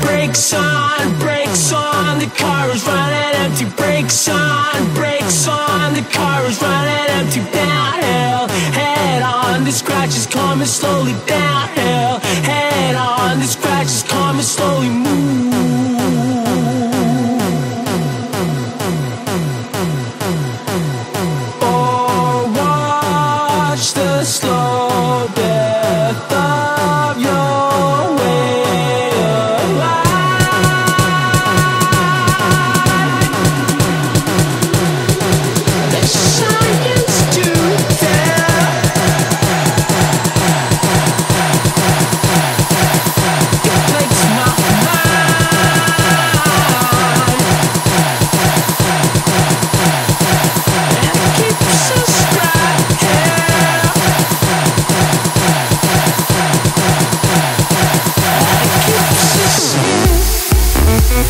Brakes on, brakes on, the car is running empty. Brakes on, brakes on, the car is running empty. Downhill, head on, the scratch is coming slowly downhill. Head on, the scratch is coming slowly. Move. Oh, the slow death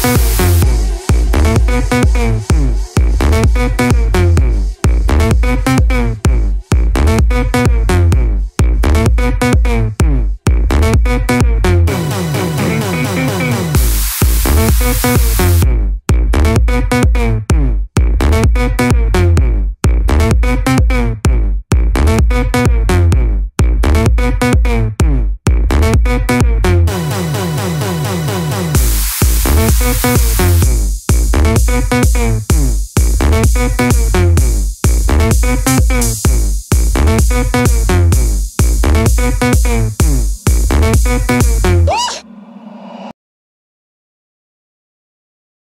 us Thank you.